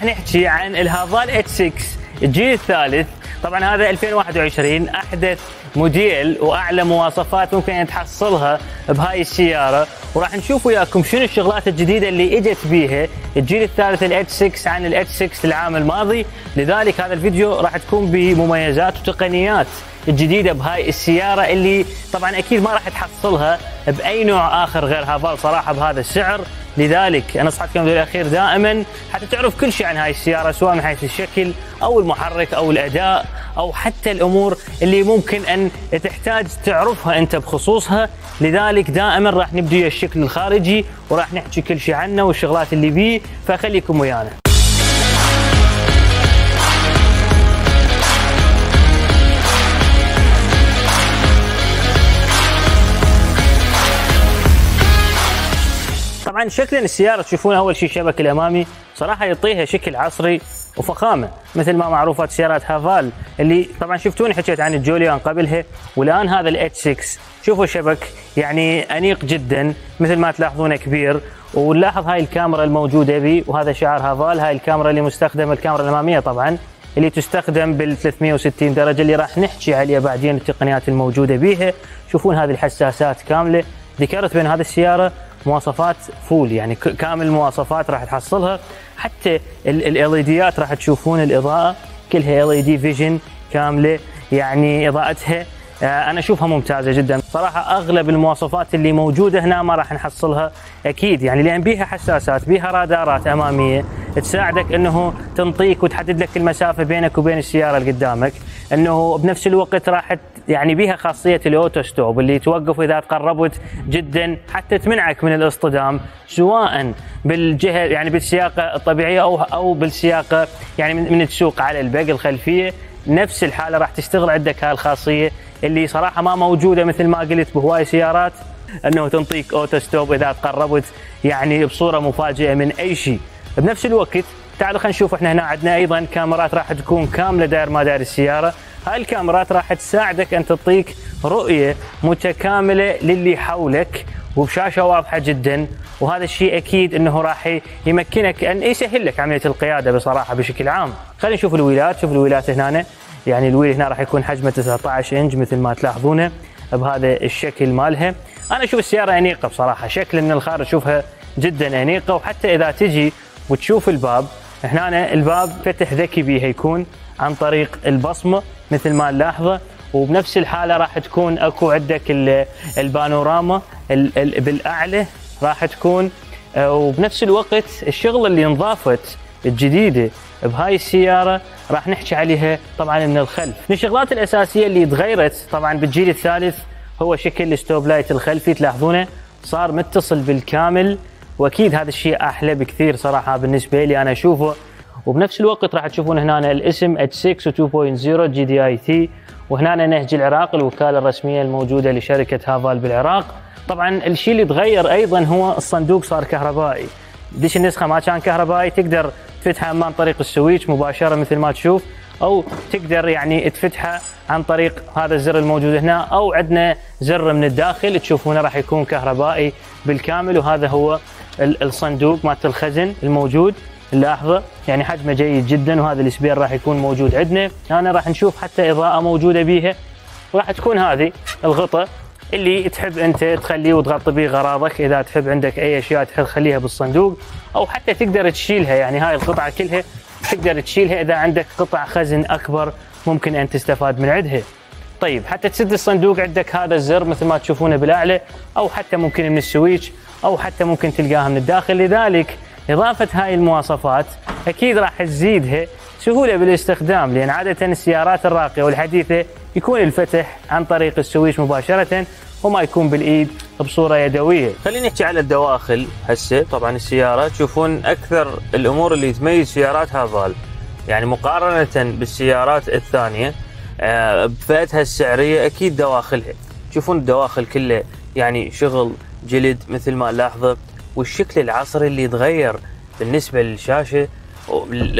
راح نحكي عن الهافال H 6 الجيل الثالث. طبعا هذا 2021 أحدث موديل وأعلى مواصفات ممكن أن تحصلها بهاي السيارة. وراح نشوف وياكم شنو الشغلات الجديدة اللي إجت بيها الجيل الثالث الاتش 6 عن الاتش 6 العام الماضي. لذلك هذا الفيديو راح تكون بمميزات وتقنيات الجديدة بهاي السيارة اللي طبعا أكيد ما راح تحصلها بأي نوع آخر غير هافال صراحة بهذا السعر. لذلك انصحكم الفيديو الأخير دائما حتى تعرف كل شيء عن هاي السيارة سواء من حيث الشكل أو المحرك أو الأداء أو حتى الأمور اللي ممكن أن تحتاج تعرفها أنت بخصوصها. لذلك دائما راح نبدي الشكل الخارجي وراح نحكي كل شيء عنه والشغلات اللي بيه فخليكم ويانا. طبعا شكل السيارة تشوفون أول شيء الشبك الأمامي صراحة يعطيها شكل عصري وفخامة مثل ما معروفات سيارات هافال اللي طبعا شفتوني حكيت عن ال Jolion قبلها والآن هذا ال H 6 شوفوا الشبك يعني أنيق جدا مثل ما تلاحظونه كبير ونلاحظ هاي الكاميرا الموجودة بي وهذا شعار هافال هاي الكاميرا اللي مستخدمة الكاميرا الأمامية طبعا اللي تستخدم بال 360 درجة اللي راح نحكي عليها بعدين التقنيات الموجودة بها شوفون هذه الحساسات كاملة ذكرت بين هذه السيارة مواصفات full يعني كامل المواصفات راح تحصلها. حتى ال LED ات راح تشوفون الإضاءة. كلها LED vision كاملة يعني إضاءتها. آه، أنا أشوفها ممتازة جدا. صراحة أغلب المواصفات اللي موجودة هنا ما راح نحصلها أكيد. يعني لأن بيها حساسات بيها رادارات أمامية تساعدك إنه تنطيك وتحدد لك المسافة بينك وبين السيارة اللي قدامك. انه بنفس الوقت راح يعني بيها خاصية ال auto stop اللي توقف إذا تقربت جدا حتى تمنعك من الاصطدام سواء بالجهة يعني بالسياقة الطبيعية أو أو بالسياقة يعني من تسوق على ال back الخلفية. نفس الحالة راح تشتغل عندك هاي الخاصية اللي صراحة ما موجودة مثل ما قلت بهواي سيارات أنه تنطيك auto stop إذا تقربت يعني بصورة مفاجئة من أي شيء. بنفس الوقت تعالوا خلينا نشوف إحنا هنا عندنا أيضا كاميرات راح تكون كاملة داير ما داير السيارة. هاي الكاميرات راح تساعدك أن تعطيك رؤية متكاملة للي حولك وبشاشة واضحة جدا. وهذا الشيء أكيد إنه راح يمكنك أن يسهل لك عملية القيادة بصراحة بشكل عام. خلينا نشوف الويلات شوف الويلات هنا. يعني الويل هنا راح يكون حجمه 19 انج مثل ما تلاحظونه بهذا الشكل مالها. أنا أشوف السيارة أنيقة بصراحة شكل من الخارج أشوفها جدا أنيقة. وحتى إذا تجي وتشوف الباب هنا الباب فتح ذكي بيها يكون عن طريق البصمة مثل ما نلاحظه. وبنفس الحالة راح تكون أكو عندك البانوراما بالأعلى راح تكون. آه، وبنفس الوقت الشغلة اللي انضافت الجديدة بهاي السيارة راح نحكي عليها طبعا من الخلف. من الشغلات الأساسية اللي تغيرت طبعا بالجيل الثالث هو شكل ال stop light الخلفي تلاحظونه. صار متصل بالكامل. وأكيد هذا الشيء أحلى بكثير صراحة بالنسبة لي أنا أشوفه. وبنفس الوقت راح تشوفون هنا الاسم H6 و 2.0 GDI وهنا نهج العراق الوكالة الرسمية الموجودة لشركة هافال بالعراق. طبعا الشيء اللي تغير أيضا هو الصندوق صار كهربائي. ذيش النسخة ما كان كهربائي تقدر تفتحه عن طريق ال switch مباشرة مثل ما تشوف أو تقدر يعني تفتحه عن طريق هذا الزر الموجود هنا أو عندنا زر من الداخل تشوفونه راح يكون كهربائي بالكامل. وهذا هو الصندوق مالت الخزن الموجود لاحظه يعني حجمه جيد جدا وهذا السبير راح يكون موجود عندنا. هنا راح نشوف حتى إضاءة موجودة بيها. راح تكون هذه الغطاء. اللي تحب أنت تخليه وتغطي به غراضك إذا تحب عندك أي أشياء تحب تخليها بالصندوق أو حتى تقدر تشيلها. يعني هاي القطعة كلها تقدر تشيلها. إذا عندك قطع خزن أكبر ممكن أن تستفاد من عندها. طيب حتى تسد الصندوق عندك هذا الزر مثل ما تشوفونه بالأعلى أو حتى ممكن من السويتش. أو حتى ممكن تلقاها من الداخل. لذلك إضافة هاي المواصفات أكيد راح تزيدها سهولة بالاستخدام لأن عادة السيارات الراقية والحديثة يكون الفتح عن طريق السويش مباشرة وما يكون بالإيد بصورة يدوية. خلينا نحكي على الدواخل هسه. طبعا السيارة تشوفون أكثر الأمور اللي تميز سيارات هافال يعني مقارنة بالسيارات الثانية آه، بفئتها السعرية أكيد دواخلها. تشوفون الدواخل كله يعني شغل جلد مثل ما نلاحظه والشكل العصري اللي يتغير بالنسبة للشاشة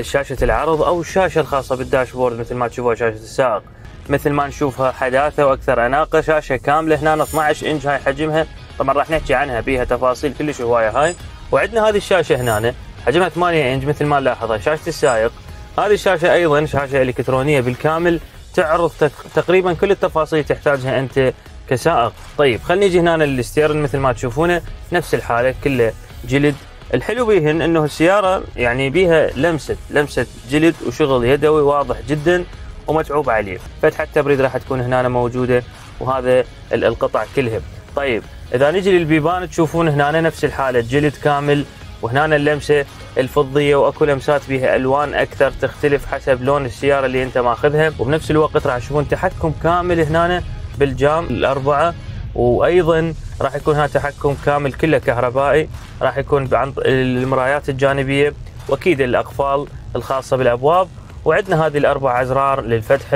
شاشه العرض أو الشاشة الخاصة بالداشبورد مثل ما تشوفوها شاشة السائق مثل ما نشوفها حداثة وأكثر أناقة شاشة كاملة هنا 12 إنش هاي حجمها. طبعا راح نحكي عنها بيها تفاصيل كلش هواية هاي. وعندنا هذه الشاشة هنا حجمها 8 إنش مثل ما نلاحظها شاشة السائق هذه الشاشة أيضا شاشة إلكترونية بالكامل تعرض تقريبا كل التفاصيل تحتاجها أنت كسائق. طيب خلينا نجي هنا للستيرن مثل ما تشوفونه نفس الحالة كله جلد. الحلو بيهن إنه السيارة يعني بيها لمسة لمسة جلد وشغل يدوي واضح جدا ومتعوب عليه. فتحة التبريد راح تكون هنا موجودة وهذا القطع كلها. طيب إذا نجي للبيبان تشوفون هنا نفس الحالة جلد كامل وهنا اللمسة الفضية وأكو لمسات بها ألوان أكثر تختلف حسب لون السيارة اللي أنت ماخذها. وبنفس الوقت راح تشوفون تحكم كامل هنا بالجام الأربعة. وأيضا راح يكون هذا تحكم كامل كله كهربائي. راح يكون عن المرايات الجانبية وأكيد الأقفال الخاصة بالأبواب. وعندنا هذه الأربع أزرار للفتح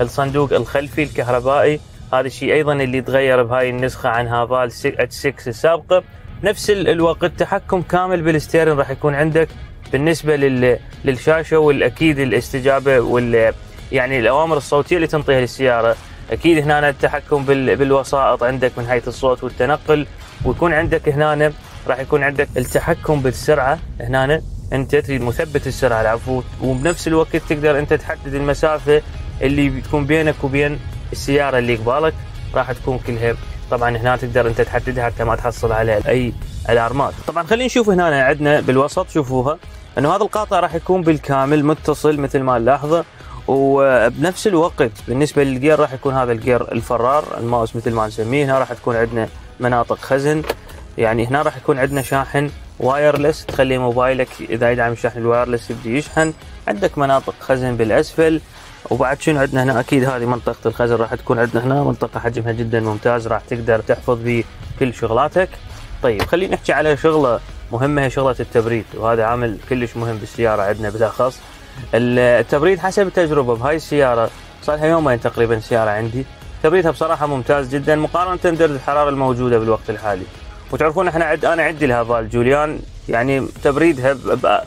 الصندوق الخلفي الكهربائي. هذا الشيء أيضا اللي تغير بهاي النسخة عن هافال H 6 السابقه نفس الوقت تحكم كامل بال steering راح يكون عندك. بالنسبة للشاشة والأكيد الاستجابة وال يعني الأوامر الصوتية اللي تنطيها للسيارة. أكيد هنا التحكم بالوسائط عندك من حيث الصوت والتنقل ويكون عندك هنا راح يكون عندك التحكم بالسرعة. هنا أنت تريد مثبت السرعة العفو. وبنفس الوقت تقدر أنت تحدد المسافة اللي بتكون بينك وبين السيارة اللي قبالك راح تكون كلها طبعا هنا تقدر أنت تحددها حتى ما تحصل على أي alarm ات طبعا خلينا نشوف هنا عندنا بالوسط شوفوها إنه هذا القاطع راح يكون بالكامل متصل مثل ما نلاحظه وبنفس الوقت بالنسبة لل gear راح يكون هذا ال gear الفرار الماوس مثل ما نسميه هنا راح تكون عندنا مناطق خزن. يعني هنا راح يكون عندنا شاحن wireless تخلي موبايلك إذا يدعم الشحن ال wireless يبدي يشحن. عندك مناطق خزن بالأسفل. وبعد شنو عندنا هنا؟ أكيد هذه منطقة الخزن راح تكون عندنا هنا منطقة حجمها جدا ممتاز راح تقدر تحفظ به كل شغلاتك. طيب خلينا نحكي على شغلة مهمة هي شغلة التبريد. وهذا عامل كلش مهم بالسيارة عندنا بالأخص. التبريد حسب التجربة بهاي السيارة. صار لها يومين تقريبا السياره عندي. تبريدها بصراحة ممتاز جدا مقارنة بدرجه الحرارة الموجودة بالوقت الحالي. وتعرفون إحنا عد أنا عندي لها فال جوليان يعني تبريدها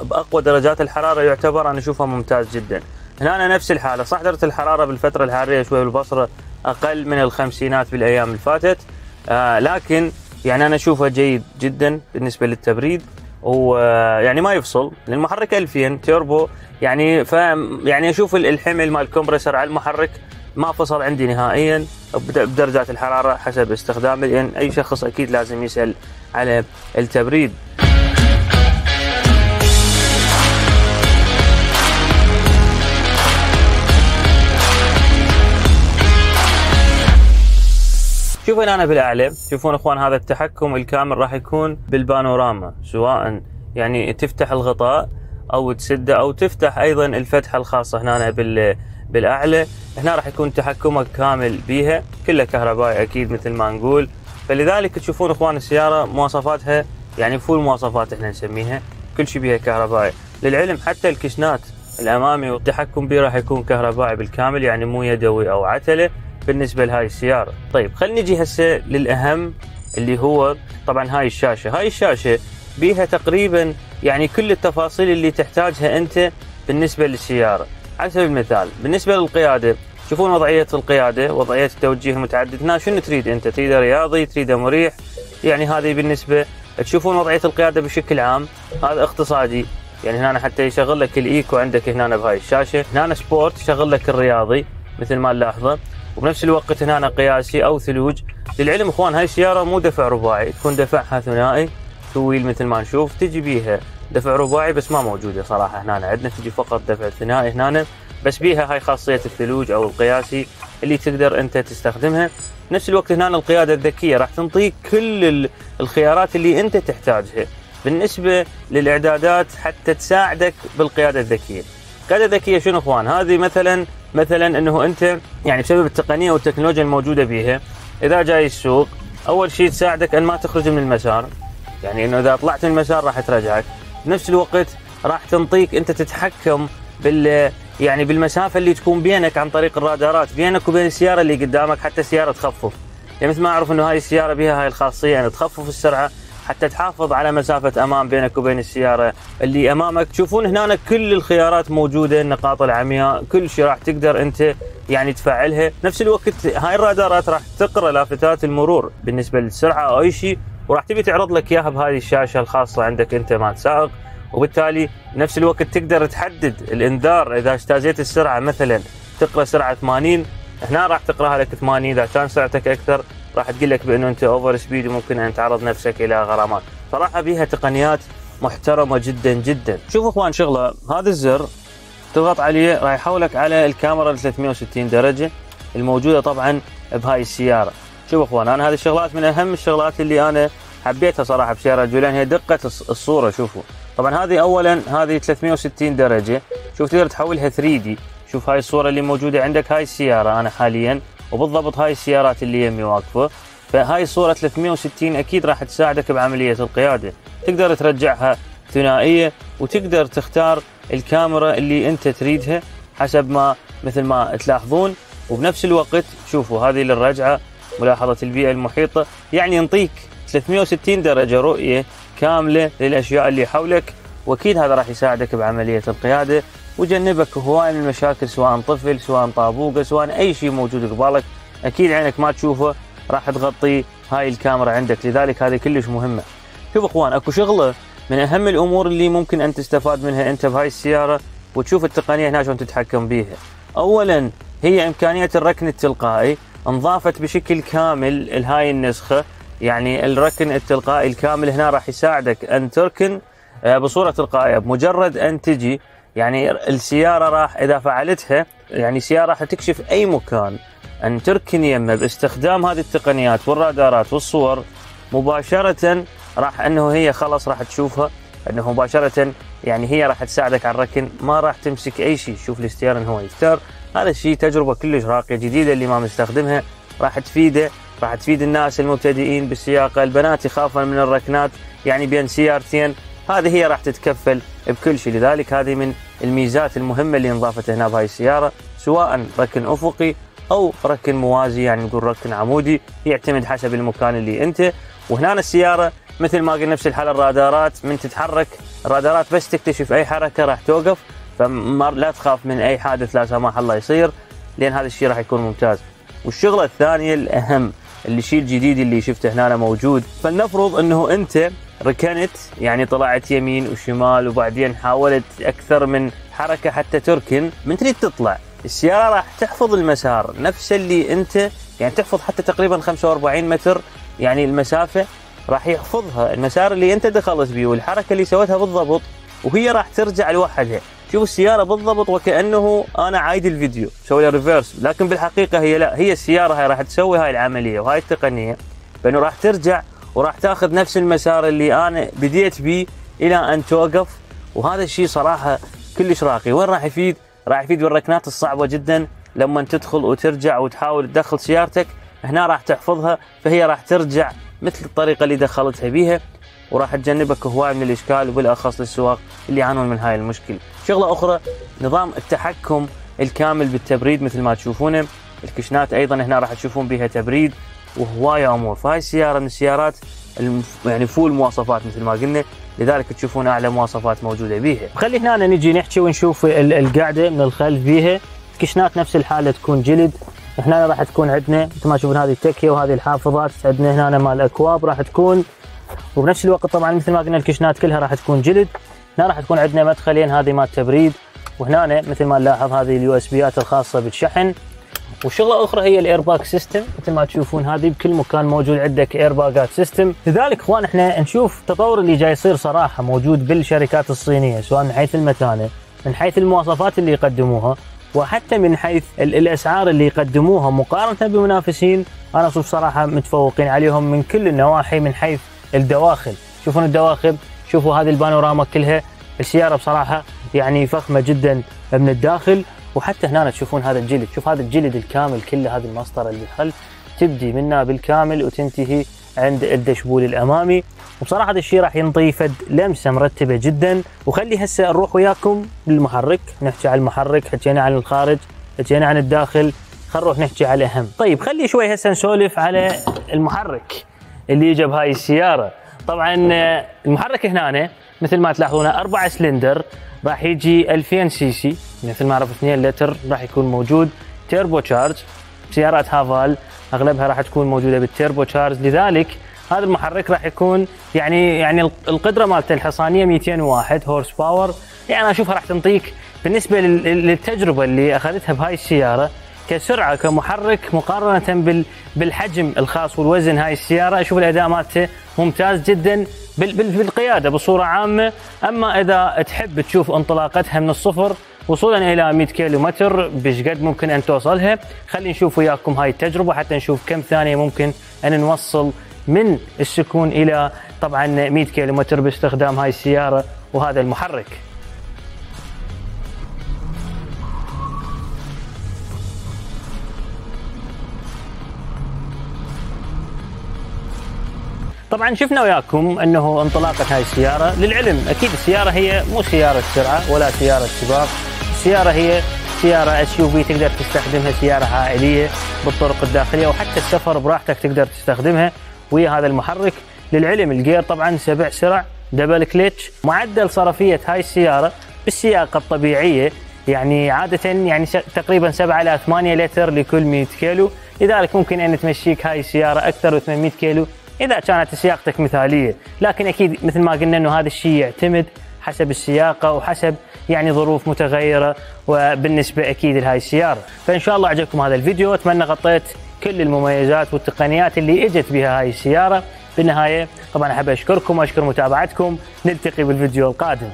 بأقوى درجات الحرارة يعتبر أنا أشوفها ممتاز جدا. هنا أنا نفس الحالة. صح درجة الحرارة بالفترة الحاليه شوي بالبصرة أقل من الخمسينات بالأيام اللي فاتت. آه لكن يعني أنا اشوفه جيد جدا بالنسبة للتبريد. ويعني ما يفصل المحرك 2000 تيربو يعني ف يعني أشوف الحمل مال الكمبرسر على المحرك ما فصل عندي نهائيا. بدرجات الحرارة حسب استخدامي لأن أي شخص أكيد لازم يسأل على التبريد. شوفوا أنا بالأعلى تشوفون أخوان هذا التحكم الكامل راح يكون بالبانوراما سواء يعني تفتح الغطاء أو تسده أو تفتح أيضا الفتحة الخاصة هنا بال بالأعلى. هنا راح يكون تحكمك كامل بيها كلها كهربائي أكيد مثل ما نقول. فلذلك تشوفون أخوان السيارة مواصفاتها يعني فول مواصفات إحنا نسميها كل شيء بيها كهربائي. للعلم حتى الكشنات الأمامي والتحكم به راح يكون كهربائي بالكامل يعني مو يدوي أو عتلة. بالنسبة لهاي السيارة. طيب خلينا نجي هسه للأهم اللي هو طبعا هاي الشاشة. هاي الشاشة بيها تقريبا يعني كل التفاصيل اللي تحتاجها أنت بالنسبة للسيارة. على سبيل المثال بالنسبة للقيادة شوفون وضعية القيادة وضعية التوجيه المتعدد. هنا شنو تريد أنت؟ تريده رياضي تريده مريح؟ يعني هذه بالنسبة تشوفون وضعية القيادة بشكل عام؟ هذا اقتصادي. يعني هنا حتى يشغل لك الإيكو عندك هنا بهاي الشاشة. هنا سبورت يشغل لك الرياضي. مثل ما نلاحظه وبنفس الوقت هنا قياسي أو ثلوج. للعلم أخوان هاي السيارة مو دفع رباعي تكون دفعها ثنائي تو مثل ما نشوف. تجي بيها دفع رباعي بس ما موجودة صراحة هنا. عندنا تجي فقط دفع ثنائي هنا. بس بيها هاي خاصية الثلوج أو القياسي اللي تقدر أنت تستخدمها. نفس الوقت هنا القيادة الذكية راح تنطيك كل الخيارات اللي أنت تحتاجها. بالنسبة للإعدادات حتى تساعدك بالقيادة الذكية. القياده الذكيه شنو إخوان هذه مثلا مثلا إنه أنت يعني بسبب التقنية والتكنولوجيا الموجودة بها إذا جاي السوق أول شيء تساعدك أن ما تخرج من المسار. يعني إنه إذا طلعت من المسار راح ترجعك بنفس الوقت راح تنطيك أنت تتحكم بال يعني بالمسافة اللي تكون بينك عن طريق الرادارات بينك وبين السيارة اللي قدامك حتى السيارة تخفف. يعني مثل ما أعرف إنه هاي السيارة بها هاي الخاصية يعني تخفف السرعة حتى تحافظ على مسافة أمام بينك وبين السيارة اللي أمامك. تشوفون هنا كل الخيارات موجودة النقاط العمياء كل شيء راح تقدر أنت يعني تفعلها. نفس الوقت هاي الرادارات راح تقرأ لافتات المرور بالنسبة للسرعة. أو أي شيء وراح تبي تعرض لك إياها بهذه الشاشة الخاصة عندك أنت مال سائق. وبالتالي بنفس الوقت تقدر تحدد الإنذار. إذا اجتازيت السرعة مثلا تقرأ سرعة 80 هنا راح تقرأها لك 80 إذا كان سرعتك أكثر راح تقول لك بأنه أنت over speed وممكن أن تعرض نفسك إلى غرامات. صراحة بيها تقنيات محترمة جدا جدا. شوفوا إخوان شغلة هذا الزر تضغط عليه راح يحولك على الكاميرا ل 360 درجة الموجودة طبعا بهاي السيارة. شوفوا إخوان أنا هذه الشغلات من أهم الشغلات اللي أنا حبيتها صراحة بسيارة جولان هي دقة الصورة شوفوا. طبعا هذه اولا هذه 360 درجة شوف تقدر تحولها 3 دي. شوف هاي الصورة اللي موجودة عندك هاي السيارة أنا حاليا وبالضبط هاي السيارات اللي يمي واقفة. فهاي الصورة 360 أكيد راح تساعدك بعملية القيادة. تقدر ترجعها ثنائية وتقدر تختار الكاميرا اللي أنت تريدها حسب ما مثل ما تلاحظون. وبنفس الوقت شوفوا هذه للرجعة ملاحظة البيئة المحيطة. يعني ينطيك 360 درجة رؤية كاملة للأشياء اللي حولك. وأكيد هذا راح يساعدك بعملية القيادة. وجنبك هواي من المشاكل سواء طفل سواء طابوقه سواء أي شيء موجود قبالك أكيد عينك ما تشوفه راح تغطي هاي الكاميرا عندك. لذلك هذه كلش مهمة. شوف إخوان أكو شغلة من أهم الأمور اللي ممكن أن تستفاد منها أنت بهاي السيارة وتشوف التقنية هنا شلون تتحكم بيها. اولا هي إمكانية الركن التلقائي انضافت بشكل كامل لهاي النسخة. يعني الركن التلقائي الكامل هنا راح يساعدك أن تركن آه، بصورة تلقائية. بمجرد أن تجي يعني السيارة راح إذا فعلتها يعني السيارة راح تكشف أي مكان. أن تركن يمه باستخدام هذه التقنيات والرادارات والصور مباشرة راح أنه هي خلاص راح تشوفها. أنه مباشرة يعني هي راح تساعدك على الركن ما راح تمسك أي شيء. شوف الاستيرن هو يستار هذا الشيء تجربة كلش راقية جديدة اللي ما مستخدمها. راح تفيده راح تفيد الناس المبتدئين بالسياقه البنات يخافون من الركنات يعني بين سيارتين. هذه هي راح تتكفل بكل شيء. لذلك هذه من الميزات المهمة اللي انضافت هنا بهاي السيارة سواء ركن أفقي أو ركن موازي يعني نقول ركن عمودي يعتمد حسب المكان اللي أنت. وهنا السيارة مثل ما قلنا نفس الحالة الرادارات من تتحرك الرادارات بس تكتشف أي حركة راح توقف فلا تخاف من أي حادث لا سمح الله يصير لأن هذا الشيء راح يكون ممتاز. والشغلة الثانية الأهم اللي الشيء الجديد اللي شفته هنا موجود. فلنفرض إنه أنت ركنت يعني طلعت يمين وشمال وبعدين حاولت أكثر من حركة حتى تركن. من تريد تطلع. السيارة راح تحفظ المسار. نفس اللي أنت يعني تحفظ حتى تقريبا 45 متر يعني المسافة راح يحفظها. المسار اللي أنت دخلت بيه والحركة اللي سويتها بالضبط وهي راح ترجع لوحدها. شوف السيارة بالضبط وكأنه أنا عايد الفيديو سوي له reverse لكن بالحقيقة هي لا هي السيارة هاي راح تسوي هاي العملية وهاي التقنية. بأنه راح ترجع وراح تأخذ نفس المسار اللي أنا بديت به إلى أن توقف. وهذا الشيء صراحة كلش راقي. وين راح يفيد؟ راح يفيد بالركنات الصعبة جدا. لما تدخل وترجع وتحاول تدخل سيارتك هنا راح تحفظها فهي راح ترجع مثل الطريقة اللي دخلتها بيها. وراح تجنبك هواي من الإشكال وبالأخص للسواق اللي يعانون من هاي المشكلة. شغلة أخرى نظام التحكم الكامل بالتبريد مثل ما تشوفونه. الكشنات أيضا هنا راح تشوفون بها تبريد وهواية أمور. فهاي السيارة من السيارات يعني full مواصفات مثل ما قلنا. لذلك تشوفون أعلى مواصفات موجودة بيها. خلي هنا نجي نحكي ونشوف القاعدة من الخلف بيها. كشنات نفس الحالة تكون جلد. هنا راح تكون عندنا مثل ما تشوفون هذه التكية وهذه الحافظات. عندنا هنا مال الأكواب راح تكون. وبنفس الوقت طبعا مثل ما قلنا الكشنات كلها راح تكون جلد. هنا راح تكون عندنا مدخلين هذه مال تبريد. وهنا مثل ما نلاحظ هذه ال USB ات الخاصة بالشحن. وشغلة أخرى هي ال airbag system مثل ما تشوفون هذه بكل مكان موجود عندك airbag ات system لذلك إخوان إحنا نشوف التطور اللي جاي يصير صراحة موجود بالشركات الصينية سواء من حيث المتانة من حيث المواصفات اللي يقدموها وحتى من حيث الأسعار اللي يقدموها مقارنة بمنافسين. أنا أشوف صراحة متفوقين عليهم من كل النواحي من حيث الدواخل. شوفون الدواخل؟ شوفوا هذه البانوراما كلها السيارة بصراحة يعني فخمة جدا من الداخل. وحتى هنا تشوفون هذا الجلد شوف هذا الجلد الكامل كله هذه المسطرة اللي بالخلف تبدي منها بالكامل وتنتهي عند الدشبول الأمامي. وبصراحة هذا الشيء راح ينطي فد لمسة مرتبة جدا. وخلي هسه نروح وياكم للمحرك نحكي عن المحرك حكينا عن الخارج حكينا عن الداخل. خلينا نروح نحكي على الاهم طيب خلي شوي هسه نسولف على المحرك اللي يجي بهاي السيارة. طبعا المحرك هنا مثل ما تلاحظون أربعة سلندر راح يجي 2000 CC مثل ما عرفت 2 لتر راح يكون موجود turbo charge سيارات هافال أغلبها راح تكون موجودة بال turbo charge لذلك هذا المحرك راح يكون يعني يعني القدرة مالته الحصانية 201 horse power يعني أشوفها راح تنطيك بالنسبة للتجربة اللي أخذتها بهاي السيارة كسرعة كمحرك مقارنة بالحجم الخاص والوزن هاي السيارة. أشوف الأداء مالته ممتاز جدا بالقيادة بصورة عامة. أما إذا تحب تشوف انطلاقتها من الصفر وصولا إلى 100 كيلو متر بش قد ممكن أن توصلها. خلينا نشوف وياكم هاي التجربة حتى نشوف كم ثانية ممكن أن نوصل من السكون إلى طبعا 100 كيلو متر باستخدام هاي السيارة وهذا المحرك. طبعا شفنا وياكم أنه انطلاقة هاي السيارة للعلم. أكيد السيارة هي مو سيارة سرعة ولا سيارة سباق السيارة هي سيارة SUV تقدر تستخدمها سيارة عائلية بالطرق الداخلية وحتى السفر براحتك تقدر تستخدمها. ويا هذا المحرك للعلم. الجير طبعا سبع سرع double clutch معدل صرفية هاي السيارة بالسياقه الطبيعية. يعني عادة يعني تقريبا 7 إلى 8 لتر لكل 100 كيلو. لذلك ممكن أن تمشيك هاي السيارة أكثر من 800 كيلو إذا كانت سياقتك مثالية لكن أكيد مثل ما قلنا إنه هذا الشيء يعتمد حسب السياقة وحسب يعني ظروف متغيرة وبالنسبة أكيد لهاي السيارة. فإن شاء الله عجبكم هذا الفيديو أتمنى غطيت كل المميزات والتقنيات اللي إجت بها هاي السيارة. بالنهاية طبعا أحب أشكركم وأشكر متابعتكم. نلتقي بالفيديو القادم.